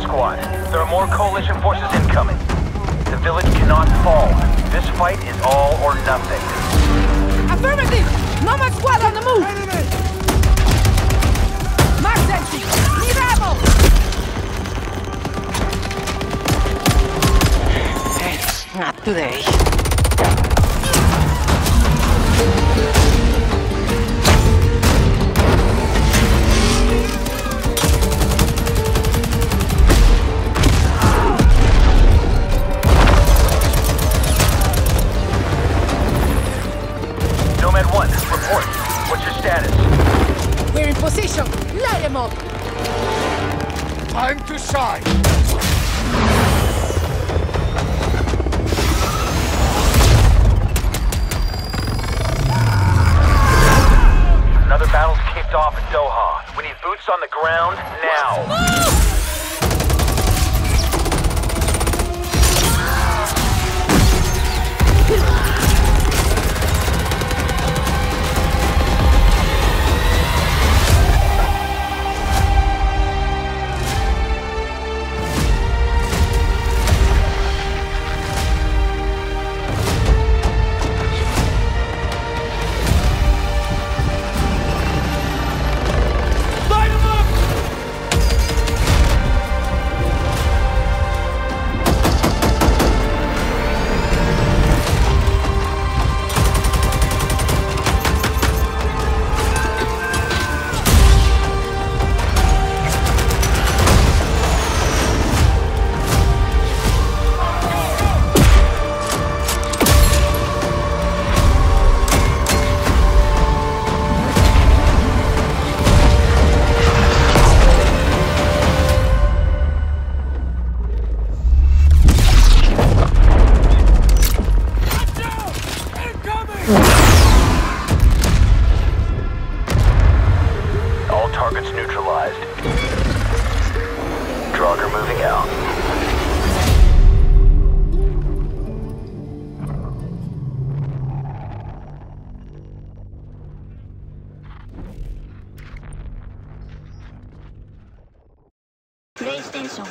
Squad, there are more Coalition forces incoming. The village cannot fall. This fight is all or nothing. Affirmative! Nomad squad on the move! Mark sentry! Need ammo! Thanks. Not today. We're in position! Light them up! Time to shine! Another battle's kicked off at Doha. We need boots on the ground now. All targets neutralized. Draugr moving out. PlayStation